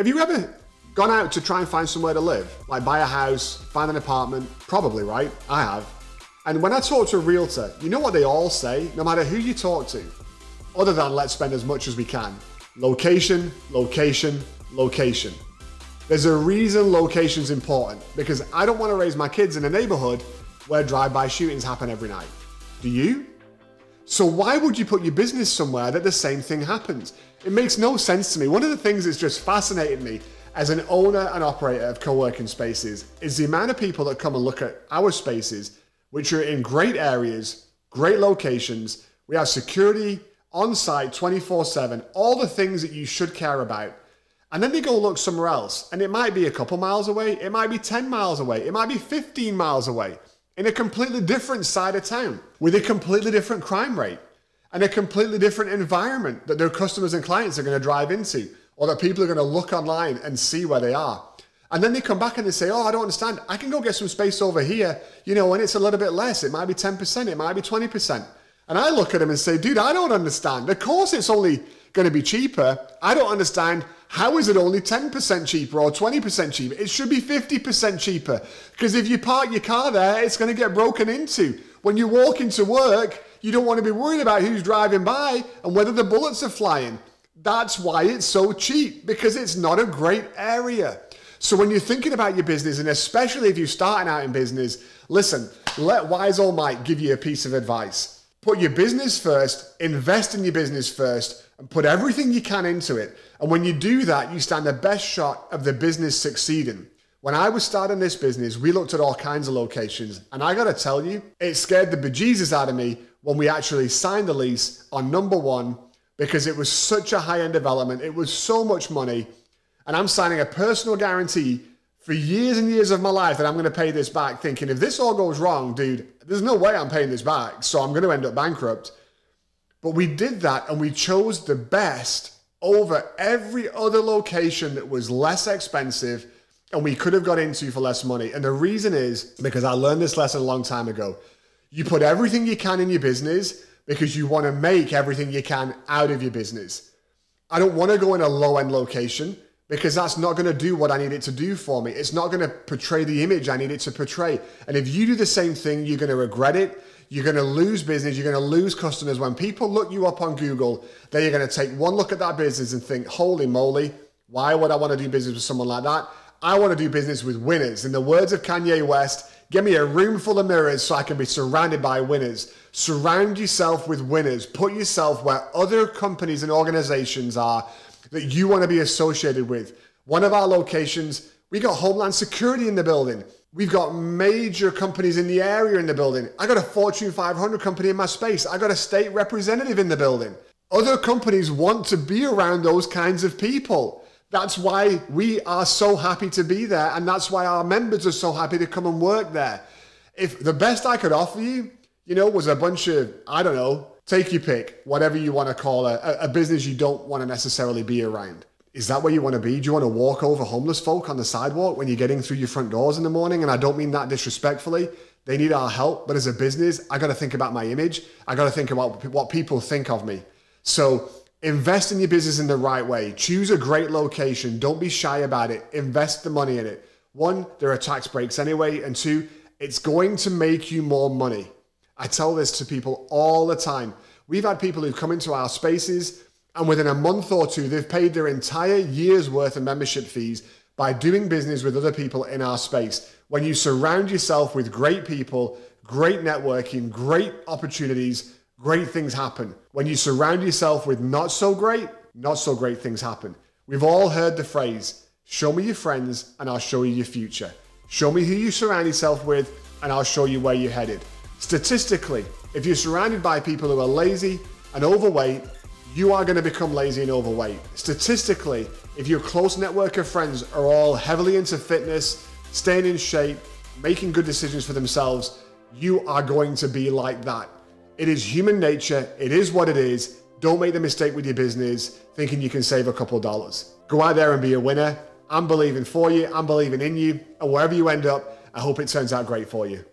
Have you ever gone out to try and find somewhere to live? Like buy a house, find an apartment? Probably, right? I have. And when I talk to a realtor, you know what they all say, no matter who you talk to, other than let's spend as much as we can. Location, location, location. There's a reason location's important because I don't want to raise my kids in a neighborhood where drive-by shootings happen every night. Do you? So why would you put your business somewhere that the same thing happens? It makes no sense to me. One of the things that's just fascinated me as an owner and operator of co-working spaces is the amount of people that come and look at our spaces, which are in great areas, great locations. We have security on site 24 7, all the things that you should care about. And then they go look somewhere else, and it might be a couple miles away, it might be 10 miles away, it might be 15 miles away in a completely different side of town with a completely different crime rate and a completely different environment that their customers and clients are going to drive into or that people are going to look online and see where they are. And then they come back and they say, Oh, I don't understand. I can go get some space over here, you know, and it's a little bit less. It might be 10%, it might be 20%. And I look at them and say, Dude, I don't understand. Of course, it's only going to be cheaper. I don't understand how is it only 10% cheaper or 20% cheaper? It should be 50% cheaper. Because if you park your car there, it's going to get broken into. When you walk into work, you don't want to be worried about who's driving by and whether the bullets are flying. That's why it's so cheap, because it's not a great area. So when you're thinking about your business, and especially if you're starting out in business, listen, let Wise Old Mike give you a piece of advice. Put your business first, invest in your business first, and put everything you can into it. And when you do that, you stand the best shot of the business succeeding. When I was starting this business, we looked at all kinds of locations. And I gotta tell you, it scared the bejesus out of me when we actually signed the lease on number one because it was such a high end development. It was so much money. And I'm signing a personal guarantee for years and years of my life that I'm going to pay this back, thinking if this all goes wrong, dude, there's no way I'm paying this back. So I'm going to end up bankrupt. But we did that and we chose the best over every other location that was less expensive and we could have got into for less money. And the reason is because I learned this lesson a long time ago. You put everything you can in your business because you want to make everything you can out of your business. I don't want to go in a low end location because that's not going to do what I need it to do for me. It's not going to portray the image I need it to portray. And if you do the same thing, you're going to regret it. You're going to lose business. You're going to lose customers. When people look you up on Google, they are going to take one look at that business and think, holy moly, why would I want to do business with someone like that? I want to do business with winners. In the words of Kanye West, give me a room full of mirrors so I can be surrounded by winners. Surround yourself with winners. Put yourself where other companies and organizations are that you want to be associated with. One of our locations, we got Homeland Security in the building. We've got major companies in the area in the building. I got a Fortune 500 company in my space. I got a state representative in the building. Other companies want to be around those kinds of people. That's why we are so happy to be there, and that's why our members are so happy to come and work there. If the best I could offer you, you know, was a bunch of, I don't know, take your pick, whatever you want to call it, a, a business you don't want to necessarily be around. Is that where you want to be? Do you want to walk over homeless folk on the sidewalk when you're getting through your front doors in the morning? And I don't mean that disrespectfully. They need our help. But as a business, I got to think about my image. I got to think about what people think of me. So invest in your business in the right way. Choose a great location. Don't be shy about it. Invest the money in it. One, there are tax breaks anyway. And two, it's going to make you more money. I tell this to people all the time. We've had people who've come into our spaces and within a month or two, they've paid their entire year's worth of membership fees by doing business with other people in our space. When you surround yourself with great people, great networking, great opportunities, great things happen. When you surround yourself with not so great, not so great things happen. We've all heard the phrase, show me your friends and I'll show you your future. Show me who you surround yourself with and I'll show you where you're headed. Statistically, if you're surrounded by people who are lazy and overweight, you are going to become lazy and overweight. Statistically, if your close network of friends are all heavily into fitness, staying in shape, making good decisions for themselves, you are going to be like that. It is human nature. It is what it is. Don't make the mistake with your business thinking you can save a couple dollars. Go out there and be a winner. I'm believing for you. I'm believing in you. And wherever you end up, I hope it turns out great for you.